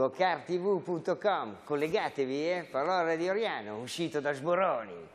gokartv.com, collegatevi, eh? Parola di Oriano, uscito da Sboroni.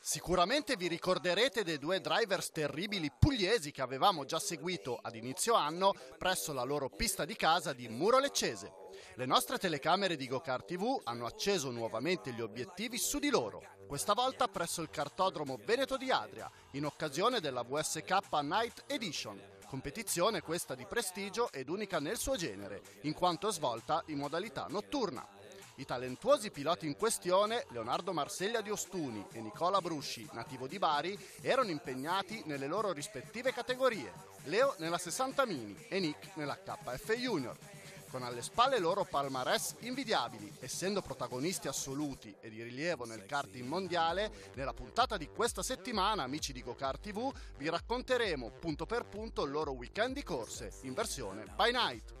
Sicuramente vi ricorderete dei due drivers terribili pugliesi che avevamo già seguito ad inizio anno presso la loro pista di casa di Muro Leccese. Le nostre telecamere di GoCar TV hanno acceso nuovamente gli obiettivi su di loro, questa volta presso il cartodromo Veneto di Adria, in occasione della VSK Night Edition, competizione questa di prestigio ed unica nel suo genere, in quanto svolta in modalità notturna. I talentuosi piloti in questione, Leonardo Marseglia di Ostuni e Nicola Brusci, nativo di Bari, erano impegnati nelle loro rispettive categorie, Leo nella 60 Mini e Nick nella KF Junior. Con alle spalle loro palmarès invidiabili, essendo protagonisti assoluti e di rilievo nel karting mondiale, nella puntata di questa settimana, amici di GoCar TV, vi racconteremo punto per punto il loro weekend di corse in versione by night.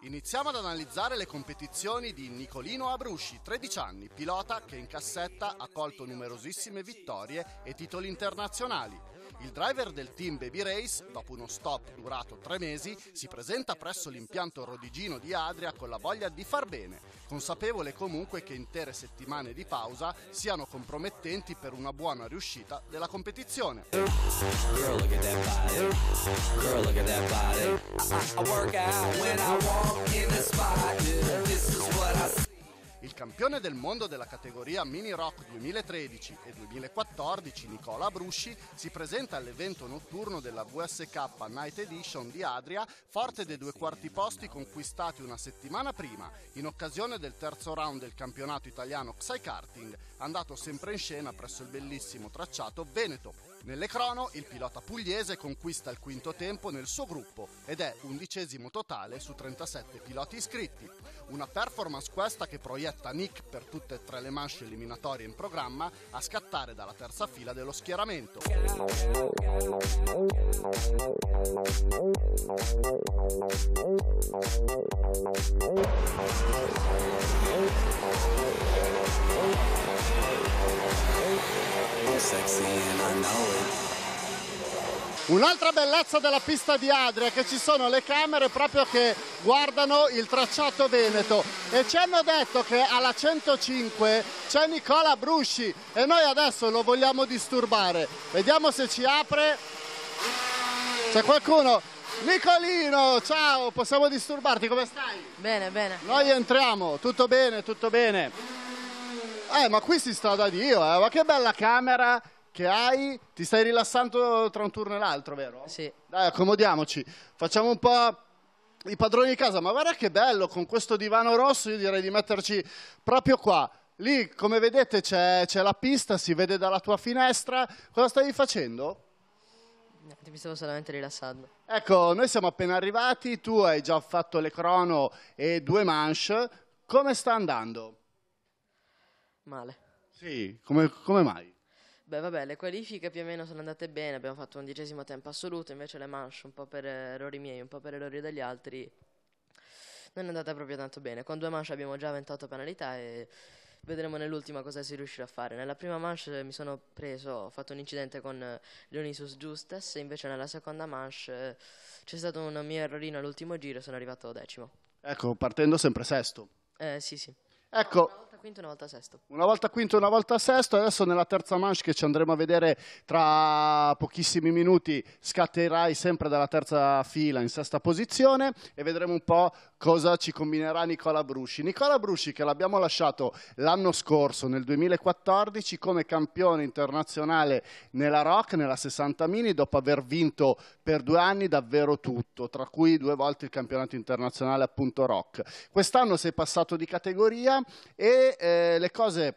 Iniziamo ad analizzare le competizioni di Nicolino Abrusci, 13 anni, pilota che in cassetta ha colto numerosissime vittorie e titoli internazionali. Il driver del team Baby Race, dopo uno stop durato tre mesi, si presenta presso l'impianto rodigino di Adria con la voglia di far bene, consapevole comunque che intere settimane di pausa siano compromettenti per una buona riuscita della competizione. Girl, campione del mondo della categoria Mini Rock 2013 e 2014, Nicola Brusci, si presenta all'evento notturno della VSK Night Edition di Adria, forte dei due quarti posti conquistati una settimana prima, in occasione del terzo round del campionato italiano Xai Karting, andato sempre in scena presso il bellissimo tracciato Veneto. Nelle crono, il pilota pugliese conquista il quinto tempo nel suo gruppo ed è undicesimo totale su 37 piloti iscritti. Una performance questa che proietta Nick per tutte e tre le manche eliminatorie in programma a scattare dalla terza fila dello schieramento. Un'altra bellezza della pista di Adria è che ci sono le camere proprio che guardano il tracciato Veneto e ci hanno detto che alla 105 c'è Nicola Brusci e noi adesso lo vogliamo disturbare. Vediamo se ci apre. C'è qualcuno? Nicolino, ciao, possiamo disturbarti, come stai? Bene, bene. Noi entriamo, tutto bene, tutto bene. Eh, ma qui si sta da Dio, eh. ma che bella camera che hai. Ti stai rilassando tra un turno e l'altro, vero? Sì. Dai, accomodiamoci. Facciamo un po' i padroni di casa, ma guarda che bello, con questo divano rosso io direi di metterci proprio qua. Lì, come vedete, c'è, la pista, si vede dalla tua finestra. Cosa stavi facendo? Mi stavo solamente rilassando. Ecco, noi siamo appena arrivati, tu hai già fatto le crono e due manche. Come sta andando? Male. Sì, come, come mai? Beh, vabbè, le qualifiche più o meno sono andate bene, abbiamo fatto un undicesimo tempo assoluto, invece le manche, un po' per errori miei, un po' per errori degli altri, non è andata proprio tanto bene. Con due manche abbiamo già 28 penalità e vedremo nell'ultima cosa si riuscirà a fare. Nella prima manche mi sono preso, ho fatto un incidente con Leonisus Justes, e invece nella seconda manche c'è stato un mio errorino all'ultimo giro e sono arrivato decimo. Ecco, partendo sempre sesto. Eh, sì, sì. Ecco, quinto, una volta sesto. una volta quinto, una volta sesto, adesso nella terza manche che ci andremo a vedere tra pochissimi minuti scatterai sempre dalla terza fila in sesta posizione e vedremo un po' cosa ci combinerà Nicola Brusci. Nicola Brusci che l'abbiamo lasciato l'anno scorso, nel 2014, come campione internazionale nella Rock, nella 60 Mini, dopo aver vinto per due anni davvero tutto, tra cui due volte il campionato internazionale appunto Rock. Quest'anno sei passato di categoria e eh, le cose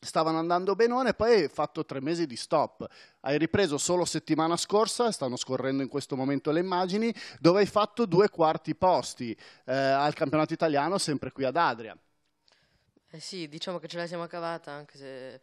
stavano andando benone, poi hai fatto tre mesi di stop. Hai ripreso solo settimana scorsa, stanno scorrendo in questo momento le immagini, dove hai fatto due quarti posti eh, al campionato italiano, sempre qui ad Adria. Eh sì, diciamo che ce la siamo cavata, anche se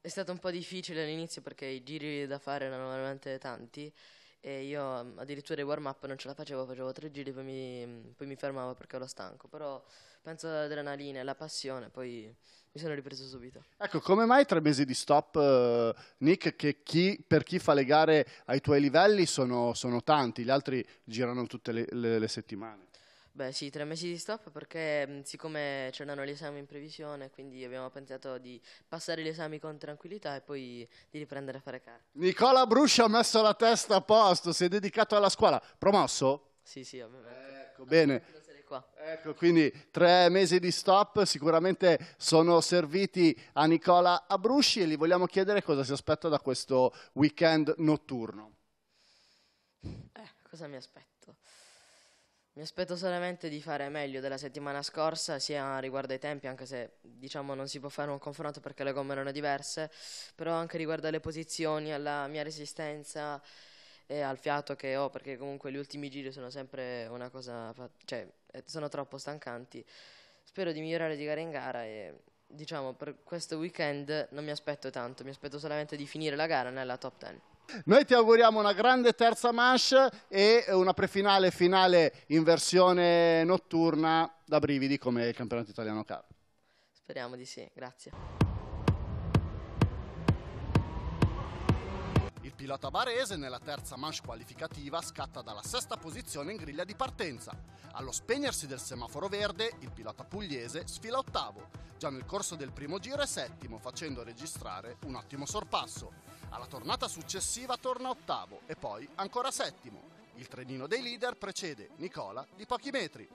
È stato un po' difficile all'inizio perché i giri da fare erano veramente tanti e io mm, addirittura i warm up non ce la facevo, facevo tre giri poi mi, poi mi fermavo perché ero stanco, però penso all'adrenalina e alla passione, poi mi sono ripreso subito. Ecco, come mai tre mesi di stop, eh, Nick, che chi- per chi fa le gare ai tuoi livelli sono, sono tanti, gli altri girano tutte le, le- le settimane. Beh sì, tre mesi di stop perché mh, siccome c'erano gli esami in previsione, quindi abbiamo pensato di passare gli esami con tranquillità e poi di riprendere a fare gare. Nicola Brusci ha messo la testa a posto, si è dedicato alla scuola. Promosso? Sì, sì, ovviamente. Ecco, bene. Non sarei qua. Ecco, quindi tre mesi di stop sicuramente sono serviti a Nicola Abrusci e gli vogliamo chiedere cosa si aspetta da questo weekend notturno. Eh, cosa mi aspetto? Mi aspetto solamente di fare meglio della settimana scorsa, sia riguardo ai tempi, anche se diciamo non si può fare un confronto perché le gomme erano diverse, però anche riguardo alle posizioni, alla mia resistenza e al fiato che ho, perché comunque gli ultimi giri sono sempre una cosa, fa- cioè eh, sono troppo stancanti. Spero di migliorare di gara in gara e diciamo per questo weekend non mi aspetto tanto, mi aspetto solamente di finire la gara nella top 10. Noi ti auguriamo una grande terza manche e una prefinale finale in versione notturna da brividi come il campionato italiano car. Speriamo di sì, grazie. Pilota barese nella terza manche qualificativa scatta dalla sesta posizione in griglia di partenza. Allo spegnersi del semaforo verde, il pilota pugliese sfila ottavo. Già nel corso del primo giro è settimo, facendo registrare un ottimo sorpasso. Alla tornata successiva torna ottavo e poi ancora settimo. Il trenino dei leader precede Nicola di pochi metri.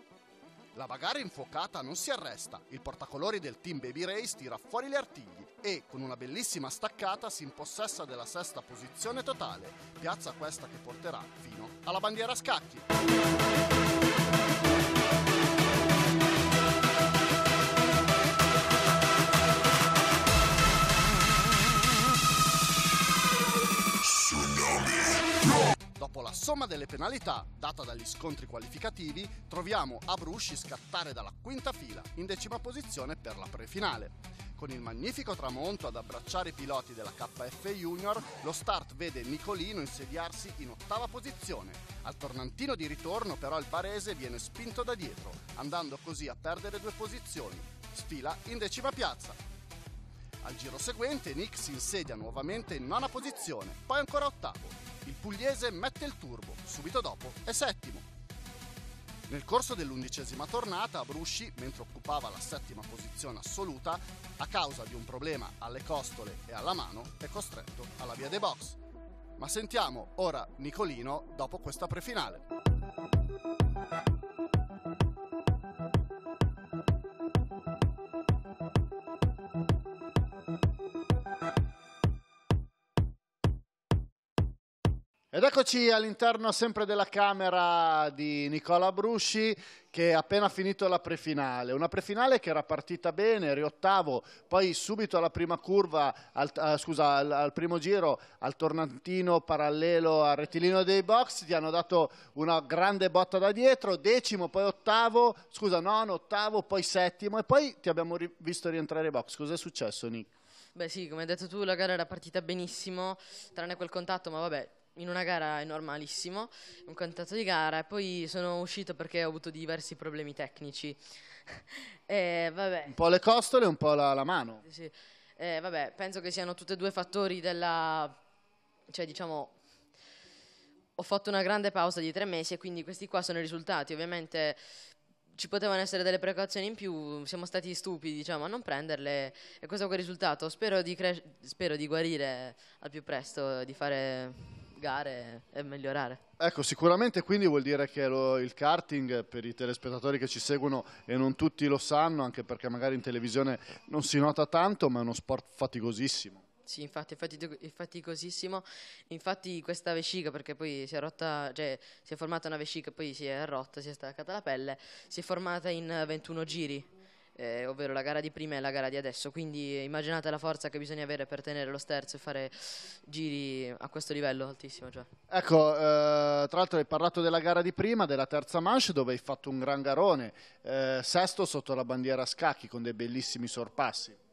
La bagara infuocata non si arresta, il portacolori del team Baby Race tira fuori gli artigli e, con una bellissima staccata, si impossessa della sesta posizione totale, piazza questa che porterà fino alla bandiera a scacchi. Dopo la somma delle penalità data dagli scontri qualificativi, troviamo Abrusci scattare dalla quinta fila, in decima posizione per la prefinale. Con il magnifico tramonto ad abbracciare i piloti della KF Junior, lo start vede Nicolino insediarsi in ottava posizione. Al tornantino di ritorno però il barese viene spinto da dietro, andando così a perdere due posizioni. Sfila in decima piazza. Al giro seguente Nick si insedia nuovamente in nona posizione, poi ancora ottavo. Il pugliese mette il turbo, subito dopo è settimo. Nel corso dell'undicesima tornata, Brusci, mentre occupava la settima posizione assoluta, a causa di un problema alle costole e alla mano, è costretto alla via dei box. Ma sentiamo ora Nicolino dopo questa prefinale. Ed eccoci all'interno sempre della camera di Nicola Brusci che ha appena finito la prefinale, una prefinale che era partita bene, eri ottavo, poi subito alla prima curva, al, eh, scusa, al, al primo giro, al tornantino parallelo al rettilineo dei box, ti hanno dato una grande botta da dietro, decimo, poi ottavo, scusa, nono, ottavo, poi settimo e poi ti abbiamo ri- visto rientrare ai box. Cos'è successo, Nick? Beh sì, come hai detto tu, la gara era partita benissimo, tranne quel contatto, ma vabbè, in una gara è normalissimo, un contatto di gara, e poi sono uscito perché ho avuto diversi problemi tecnici. e vabbè, Un po' le costole e un po' la, la mano. sì. Eh, vabbè, penso che siano tutti e due fattori della... cioè diciamo... Ho fatto una grande pausa di tre mesi e quindi questi qua sono i risultati. Ovviamente ci potevano essere delle precauzioni in più, siamo stati stupidi, diciamo, a non prenderle e questo è quel risultato. Spero di, spero di guarire al più presto, di fare gare e migliorare. Ecco, sicuramente quindi vuol dire che lo- il karting per i telespettatori che ci seguono e non tutti lo sanno, anche perché magari in televisione non si nota tanto, ma è uno sport faticosissimo. Sì, infatti è fatico- è faticosissimo. Infatti questa vescica, perché poi si è rotta, cioè si è formata una vescica poi si è rotta, si è staccata la pelle, si è formata in eh, 21 giri, eh, ovvero la gara di prima e la gara di adesso. Quindi immaginate la forza che bisogna avere per tenere lo sterzo e fare giri a questo livello altissimo. Cioè. Ecco, eh, tra l'altro hai parlato della gara di prima, della terza manche, dove hai fatto un gran garone, eh, sesto sotto la bandiera a scacchi con dei bellissimi sorpassi.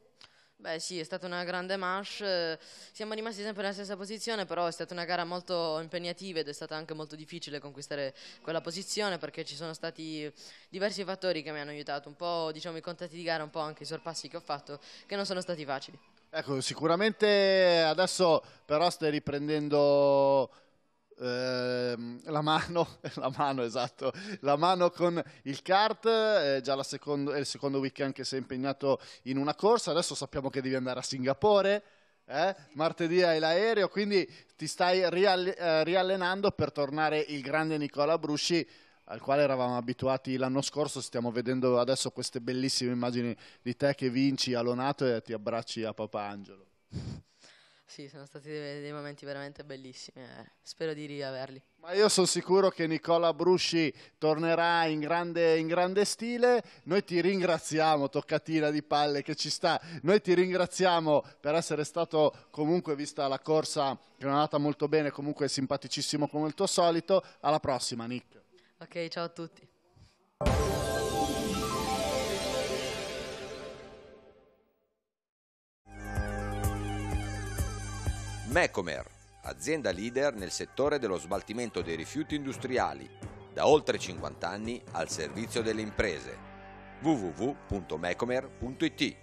Beh sì, è stata una grande manche, siamo rimasti sempre nella stessa posizione, però è stata una gara molto impegnativa ed è stata anche molto difficile conquistare quella posizione perché ci sono stati diversi fattori che mi hanno aiutato, un po' diciamo i contatti di gara, un po' anche i sorpassi che ho fatto che non sono stati facili. Ecco, sicuramente adesso però stai riprendendo ehm, la mano, la mano esatto, la mano con il kart, è già la secondo, è il secondo weekend che sei impegnato in una corsa, adesso sappiamo che devi andare a Singapore, eh? martedì hai l'aereo, quindi ti stai rialle- eh, riallenando per tornare il grande Nicola Brusci al quale eravamo abituati l'anno scorso, stiamo vedendo adesso queste bellissime immagini di te che vinci allonato e ti abbracci a Papa Angelo. Sì, sono stati dei, dei momenti veramente bellissimi, eh, spero di riaverli. Ma io sono sicuro che Nicola Brusci tornerà in grande, in grande stile. Noi ti ringraziamo, toccatina di palle che ci sta. Noi ti ringraziamo per essere stato comunque, vista la corsa che non è andata molto bene, comunque simpaticissimo come il tuo solito. Alla prossima, Nick. Ok, ciao a tutti. Mecomer, azienda leader nel settore dello smaltimento dei rifiuti industriali, da oltre 50 anni al servizio delle imprese. www.mecomer.it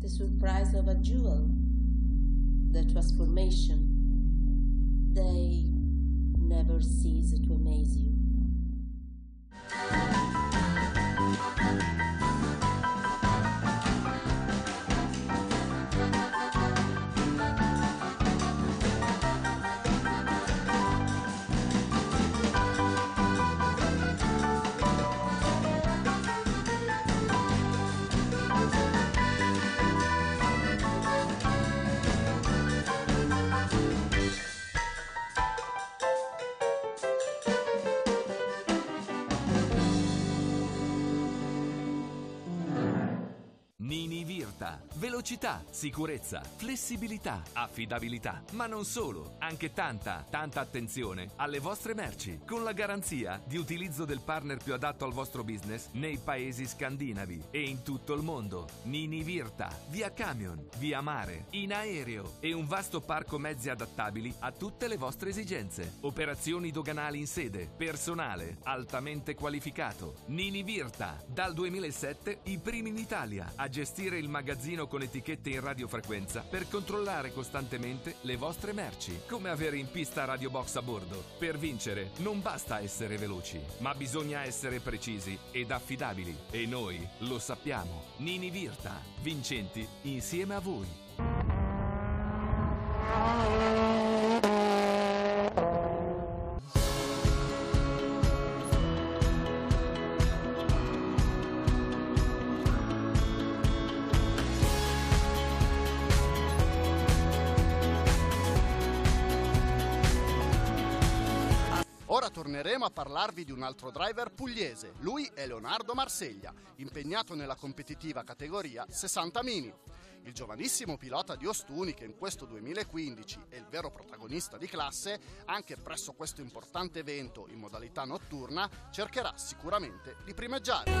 the surprise of a jewel, the transformation. They never cease to amaze you. Nini Virta. Velocità, sicurezza, flessibilità, affidabilità. Ma non solo, anche tanta, tanta attenzione alle vostre merci, con la garanzia di utilizzo del partner più adatto al vostro business nei paesi scandinavi e in tutto il mondo. Nini Virta, via camion, via mare, in aereo e un vasto parco mezzi adattabili a tutte le vostre esigenze. Operazioni doganali in sede, personale altamente qualificato. Nini Virta, dal 2007 i primi in Italia a gestire il magazzino con etichette in radiofrequenza per controllare costantemente le vostre merci, come avere in pista Radio Box a bordo. Per vincere non basta essere veloci, ma bisogna essere precisi ed affidabili e noi lo sappiamo. Nini Virta, vincenti insieme a voi. Ora torneremo a parlarvi di un altro driver pugliese. Lui è Leonardo Marseglia, impegnato nella competitiva categoria 60 Mini. Il giovanissimo pilota di Ostuni, che in questo 2015 è il vero protagonista di classe, anche presso questo importante evento in modalità notturna, cercherà sicuramente di primeggiare.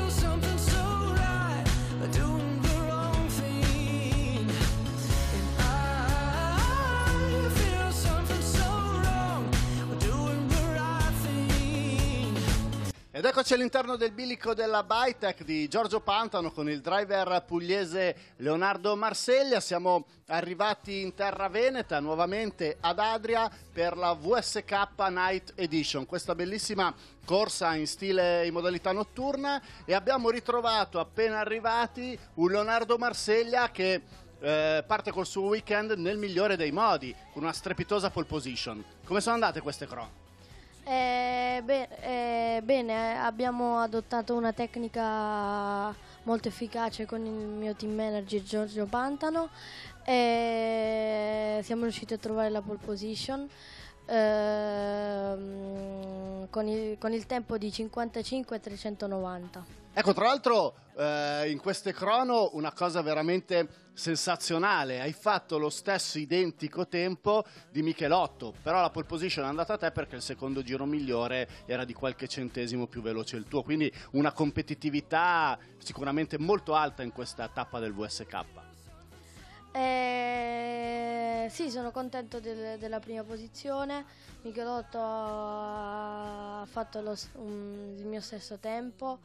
Ed eccoci all'interno del bilico della Bytech di Giorgio Pantano con il driver pugliese Leonardo Marseglia. Siamo arrivati in terra veneta nuovamente ad Adria per la VSK Night Edition, questa bellissima corsa in stile in modalità notturna e abbiamo ritrovato appena arrivati un Leonardo Marseglia che eh, parte col suo weekend nel migliore dei modi, con una strepitosa pole position. Come sono andate queste cronache? Eh, be- eh, bene, abbiamo adottato una tecnica molto efficace con il mio team manager Giorgio Pantano e siamo riusciti a trovare la pole position ehm, con, il, con il tempo di 55 e 390. Ecco, tra l'altro eh, in queste crono una cosa veramente sensazionale. Hai fatto lo stesso identico tempo di Michelotto, però la pole position è andata a te perché il secondo giro migliore era di qualche centesimo più veloce il tuo, quindi una competitività sicuramente molto alta in questa tappa del VSK. Eh, sì, sono contento del- della prima posizione. Michelotto ha fatto lo un- il mio stesso tempo,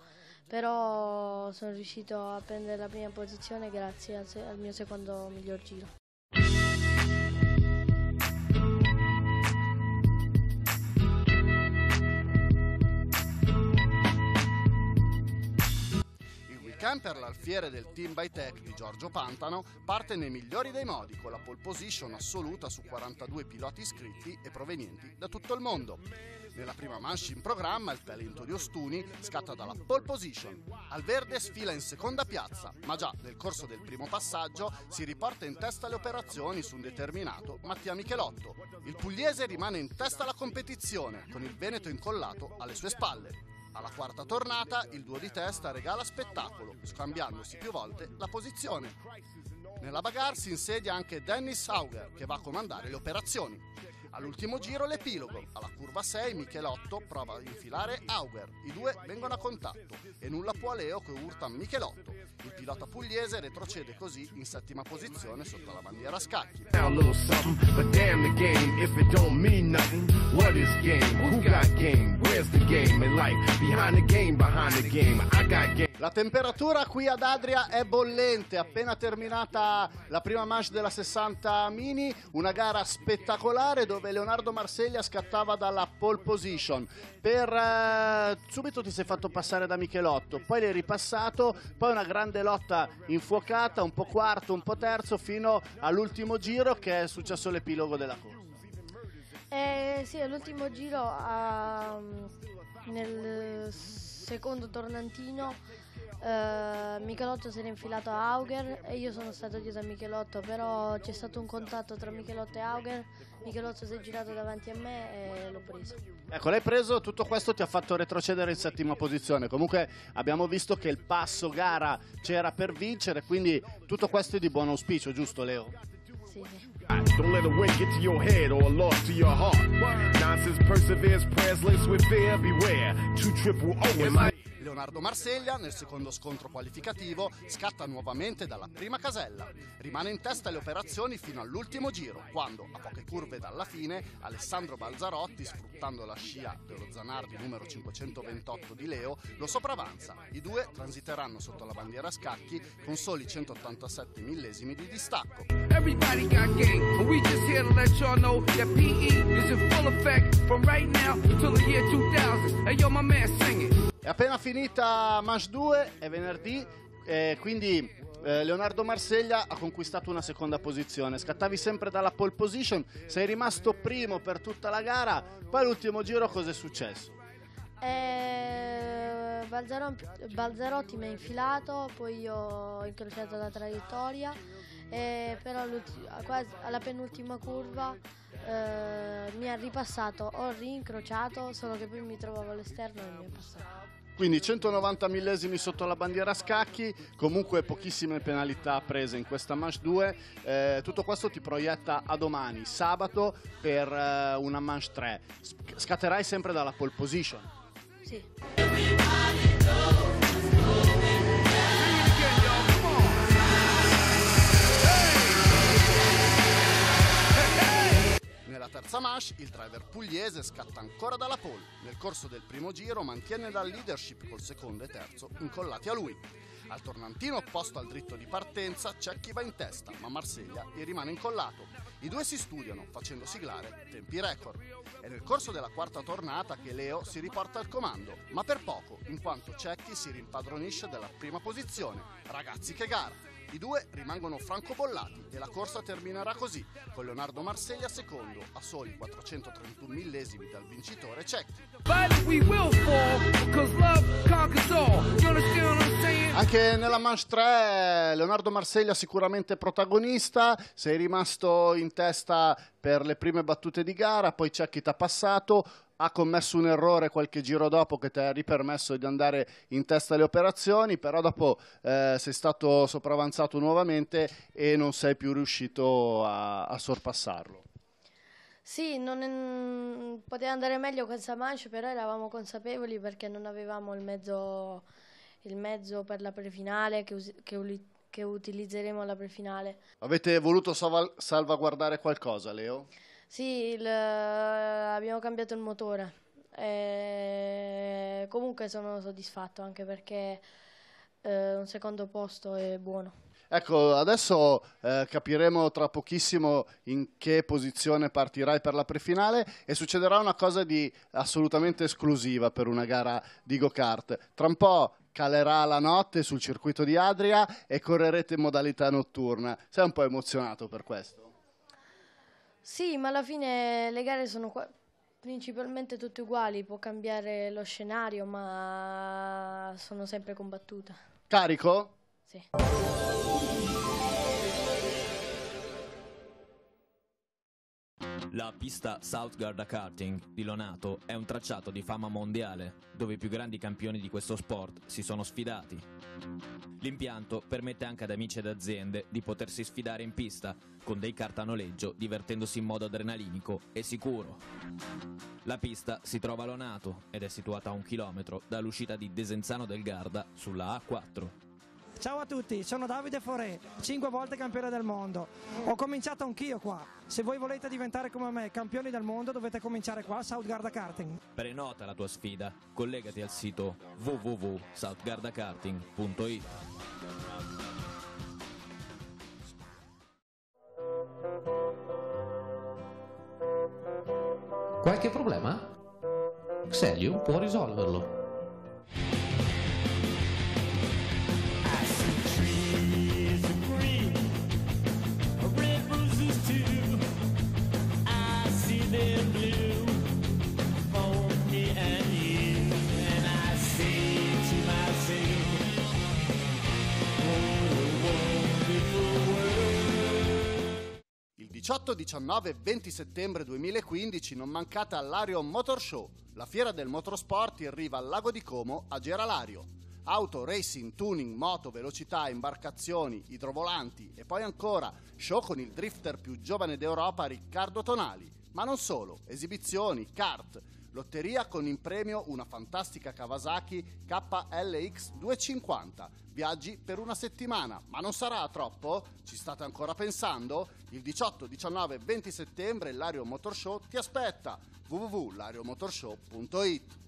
però sono riuscito a prendere la prima posizione grazie al, al mio secondo miglior giro. Il weekend per l'alfiere del Team by Tech di Giorgio Pantano parte nei migliori dei modi con la pole position assoluta su 42 piloti iscritti e provenienti da tutto il mondo. Nella prima manche in programma il talento di Ostuni scatta dalla pole position. Al verde sfila in seconda piazza, ma già nel corso del primo passaggio si riporta in testa le operazioni su un determinato Mattia Michelotto. Il pugliese rimane in testa alla competizione con il Veneto incollato alle sue spalle. Alla quarta tornata il duo di testa regala spettacolo, scambiandosi più volte la posizione. Nella bagarre si insedia anche Dennis Auger che va a comandare le operazioni. All'ultimo giro l'epilogo. Alla curva 6 Michelotto prova a infilare Auger. I due vengono a contatto e nulla può a Leo che urta Michelotto. Il pilota pugliese retrocede così in settima posizione sotto la bandiera a scacchi. game La temperatura qui ad Adria è bollente, appena terminata la prima manche della 60 Mini, una gara spettacolare dove Leonardo Marseglia scattava dalla pole position. Per eh, subito ti sei fatto passare da Michelotto, poi l'hai ripassato, poi una grande lotta infuocata, un po' quarto, un po' terzo fino all'ultimo giro che è successo l'epilogo della corsa. Eh, sì, all'ultimo giro ah, nel secondo tornantino eh, Michelotto si era infilato a Auger e io sono stato dietro a Michelotto, però c'è stato un contatto tra Michelotto e Auger, Michelotto si è girato davanti a me e l'ho preso. Ecco, l'hai preso, tutto questo ti ha fatto retrocedere in settima posizione. Comunque abbiamo visto che il passo gara c'era per vincere, quindi tutto questo è di buon auspicio, giusto Leo? Sì, sì. Don't let a win get to your head or a loss to your heart. Nonsense perseveres, prayers laced with fear. Beware, two triple O in my. Leonardo Marseglia, nel secondo scontro qualificativo, scatta nuovamente dalla prima casella. Rimane in testa alle operazioni fino all'ultimo giro, quando, a poche curve dalla fine, Alessandro Balzarotti, sfruttando la scia dello Zanardi numero 528 di Leo, lo sopravanza. I due transiteranno sotto la bandiera a scacchi con soli 187 millesimi di distacco. Everybody got game, but we just here to let y'all know that PE is in full effect from right now until the year 2000. Hey, yo, my man, sing it. È appena finita Manche 2, è venerdì, eh, quindi eh, Leonardo Marseglia ha conquistato una seconda posizione. Scattavi sempre dalla pole position, sei rimasto primo per tutta la gara, poi all'ultimo giro cosa è successo? Eh, Balzaro- Balzarotti mi ha infilato, poi io ho incrociato la traiettoria, eh, però alla penultima curva eh, mi ha ripassato, ho rincrociato, solo che poi mi trovavo all'esterno e mi ha passato. Quindi 190 millesimi sotto la bandiera a scacchi, comunque pochissime penalità prese in questa Manche 2. Eh, tutto questo ti proietta a domani, sabato, per eh, una Manche 3. S- Scatterai sempre dalla pole position. Sì. Terza manche il driver pugliese scatta ancora dalla pole. Nel corso del primo giro mantiene la leadership col secondo e terzo incollati a lui. Al tornantino opposto al dritto di partenza c'è chi va in testa, ma Marseglia gli rimane incollato. I due si studiano, facendo siglare tempi record. È nel corso della quarta tornata che Leo si riporta al comando, ma per poco, in quanto Cecchi si rimpadronisce della prima posizione. Ragazzi che gara! I due rimangono francobollati e la corsa terminerà così, con Leonardo Marseglia secondo, a soli 431 millesimi dal vincitore Cecchi. Anche nella Manche 3 Leonardo Marseglia sicuramente protagonista, sei rimasto in testa per le prime battute di gara, poi Cecchi t'ha passato, ha commesso un errore qualche giro dopo che ti ha ripermesso di andare in testa alle operazioni, però dopo eh, sei stato sopravanzato nuovamente e non sei più riuscito a, a sorpassarlo. Sì, non è- poteva andare meglio questa manche, però eravamo consapevoli perché non avevamo il mezzo, il mezzo per la prefinale che, usi- che che utilizzeremo alla prefinale. Avete voluto salva- salvaguardare qualcosa, Leo? Sì, il- abbiamo cambiato il motore. E comunque sono soddisfatto anche perché eh, un secondo posto è buono. Ecco, adesso eh, capiremo tra pochissimo in che posizione partirai per la prefinale e succederà una cosa di assolutamente esclusiva per una gara di go-kart. Tra un po' calerà la notte sul circuito di Adria e correrete in modalità notturna. Sei un po' emozionato per questo? Sì, ma alla fine le gare sono principalmente tutte uguali, può cambiare lo scenario, ma sono sempre combattute. Carico? Sì. La pista South Garda Karting di Lonato è un tracciato di fama mondiale, dove i più grandi campioni di questo sport si sono sfidati. L'impianto permette anche ad amici ed aziende di potersi sfidare in pista con dei kart a noleggio, divertendosi in modo adrenalinico e sicuro. La pista si trova a Lonato ed è situata a un chilometro dall'uscita di Desenzano del Garda sulla A4. Ciao a tutti, sono Davide Forè, 5 volte campione del mondo. Ho cominciato anch'io qua. Se voi volete diventare come me campioni del mondo dovete cominciare qua a South Garda Karting. Prenota la tua sfida, collegati al sito www.southgardakarting.it. Qualche problema? Xelium può risolverlo. 18, 19 e 20 settembre 2015 non mancate all'Ario Motor Show, la fiera del motorsport in riva al lago di Como a Geralario. Auto, racing, tuning, moto, velocità, imbarcazioni, idrovolanti e poi ancora show con il drifter più giovane d'Europa Riccardo Tonali. Ma non solo, esibizioni, kart, lotteria con in premio una fantastica Kawasaki KLX 250, viaggi per una settimana. Ma non sarà troppo? Ci state ancora pensando? Il 18, 19 e 20 settembre l'Ario Motor Show ti aspetta www.lariomotorshow.it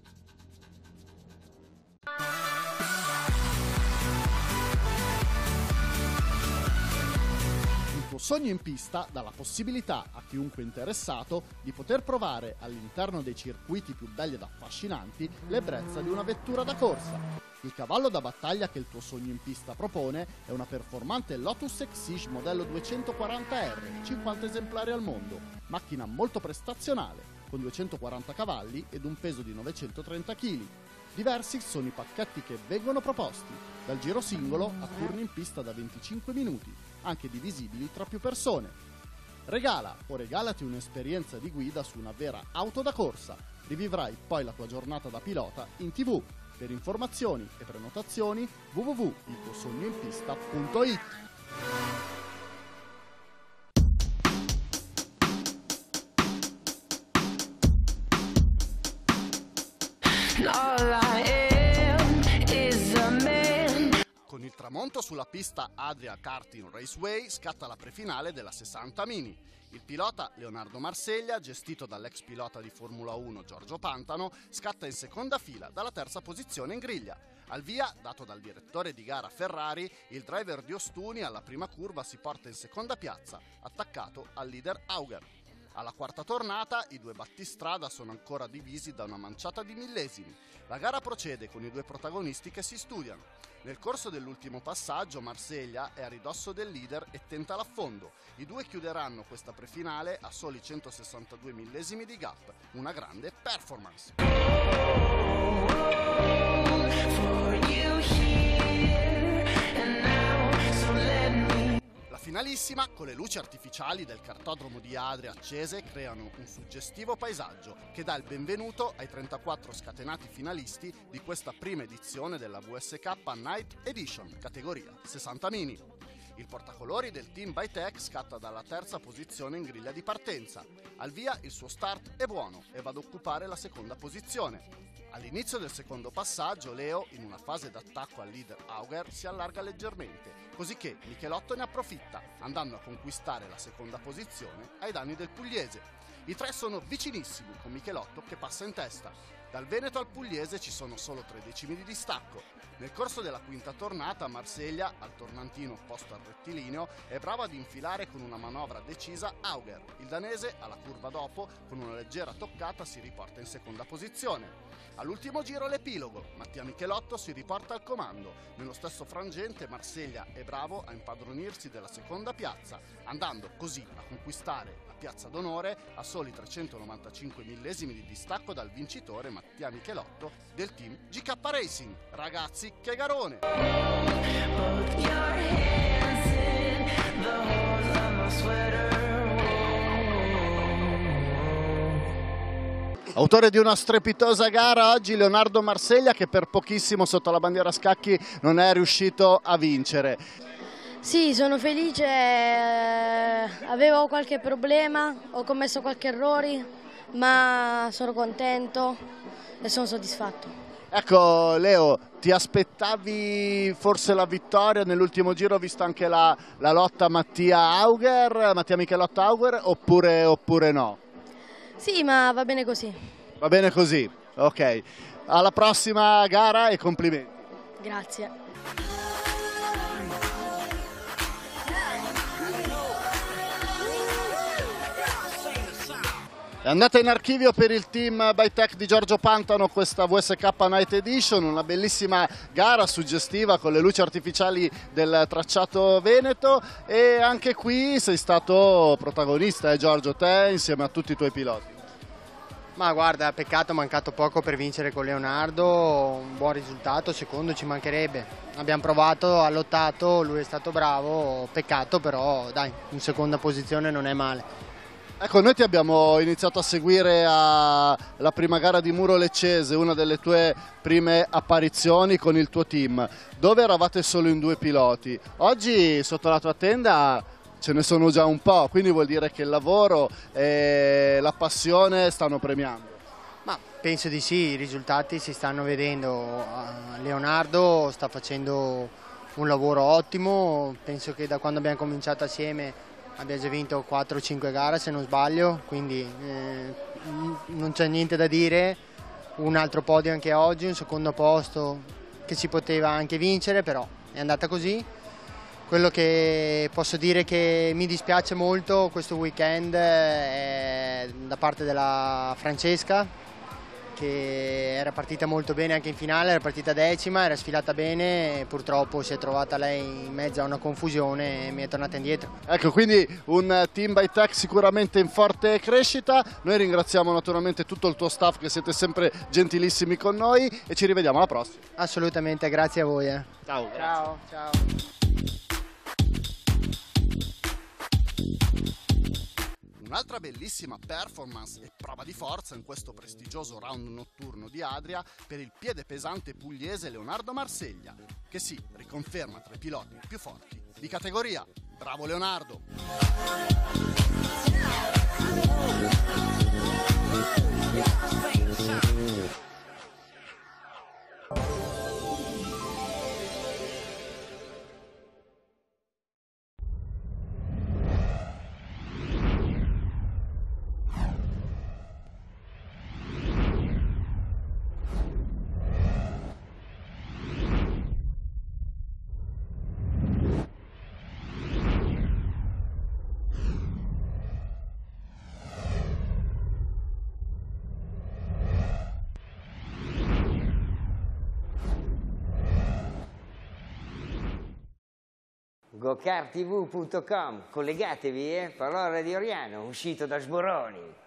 sogno in pista dà la possibilità a chiunque interessato di poter provare all'interno dei circuiti più belli ed affascinanti l'ebbrezza di una vettura da corsa. Il cavallo da battaglia che il tuo sogno in pista propone è una performante Lotus Exige modello 240R, 50 esemplari al mondo, macchina molto prestazionale, con 240 cavalli ed un peso di 930 kg. Diversi sono i pacchetti che vengono proposti, dal giro singolo a turni in pista da 25 minuti, anche divisibili tra più persone. Regala o regalati un'esperienza di guida su una vera auto da corsa. Rivivrai poi la tua giornata da pilota in tv. Per informazioni e prenotazioni www.iltuosognoinpista.it All il tramonto sulla pista Adria Karting Raceway scatta la prefinale della 60 Mini. Il pilota Leonardo Marseglia, gestito dall'ex pilota di Formula 1 Giorgio Pantano, scatta in seconda fila dalla terza posizione in griglia. Al via, dato dal direttore di gara Ferrari, il driver di Ostuni alla prima curva si porta in seconda piazza, attaccato al leader Auger. Alla quarta tornata i due battistrada sono ancora divisi da una manciata di millesimi. La gara procede con i due protagonisti che si studiano. Nel corso dell'ultimo passaggio Marseglia è a ridosso del leader e tenta l'affondo. I due chiuderanno questa prefinale a soli 162 millesimi di gap, una grande performance. Finalissima, con le luci artificiali del cartodromo di Adria accese, creano un suggestivo paesaggio che dà il benvenuto ai 34 scatenati finalisti di questa prima edizione della VSK Night Edition, categoria 60 mini. Il portacolori del team Bytech scatta dalla terza posizione in griglia di partenza. Al via il suo start è buono e va ad occupare la seconda posizione. All'inizio del secondo passaggio, Leo, in una fase d'attacco al leader Auger, si allarga leggermente, così che Michelotto ne approfitta, andando a conquistare la seconda posizione ai danni del pugliese. I tre sono vicinissimi, con Michelotto che passa in testa. Dal Veneto al Pugliese ci sono solo tre decimi di distacco. Nel corso della quinta tornata, Marseglia, al tornantino opposto al rettilineo, è bravo ad infilare con una manovra decisa Auger. Il danese, alla curva dopo, con una leggera toccata, si riporta in seconda posizione. All'ultimo giro l'epilogo, Mattia Michelotto si riporta al comando. Nello stesso frangente Marseglia è bravo a impadronirsi della seconda piazza, andando così a conquistare la piazza d'onore a soli 395 millesimi di distacco dal vincitore Mattia Michelotto del team GK Racing. Ragazzi, che garone! Autore di una strepitosa gara oggi Leonardo Marseglia che per pochissimo sotto la bandiera a scacchi non è riuscito a vincere. Sì, sono felice, eh, avevo qualche problema, ho commesso qualche errore, ma sono contento e sono soddisfatto. Ecco Leo, ti aspettavi forse la vittoria nell'ultimo giro, ho visto anche la, la lotta Mattia Auger, Mattia Michelotto Auger oppure, oppure no? Sì, ma va bene così. Va bene così, ok. Alla prossima gara e complimenti. Grazie. È andata in archivio per il team Bytech di Giorgio Pantano questa VSK Night Edition, una bellissima gara suggestiva con le luci artificiali del tracciato Veneto e anche qui sei stato protagonista, eh, Giorgio, te insieme a tutti i tuoi piloti. Ma guarda, peccato, mancato poco per vincere con Leonardo, un buon risultato, secondo ci mancherebbe. Abbiamo provato, ha lottato, lui è stato bravo, peccato però dai, in seconda posizione non è male. Ecco, noi ti abbiamo iniziato a seguire alla prima gara di Muro Leccese, una delle tue prime apparizioni con il tuo team, dove eravate solo in due piloti. Oggi sotto la tua tenda ce ne sono già un po', quindi vuol dire che il lavoro e la passione stanno premiando. Ma penso di sì, i risultati si stanno vedendo. Eh, Leonardo sta facendo un lavoro ottimo, penso che da quando abbiamo cominciato assieme abbia già vinto 4-5 gare se non sbaglio, quindi eh, non c'è niente da dire. Un altro podio anche oggi, un secondo posto che si poteva anche vincere, però è andata così. Quello che posso dire che mi dispiace molto questo weekend è da parte della Francesca che era partita molto bene anche in finale, era partita decima, era sfilata bene, purtroppo si è trovata lei in mezzo a una confusione e mi è tornata indietro. Ecco, quindi un team by tech sicuramente in forte crescita. Noi ringraziamo naturalmente tutto il tuo staff che siete sempre gentilissimi con noi e ci rivediamo alla prossima. Assolutamente, grazie a voi. eh. Ciao. Ciao, ciao. Un'altra bellissima performance e prova di forza in questo prestigioso round notturno di Adria per il piede pesante pugliese Leonardo Marseglia, che si riconferma tra i piloti più forti di categoria. Bravo Leonardo! gokartv.com, collegatevi, eh? Parole di Oriano, uscito da Sboroni.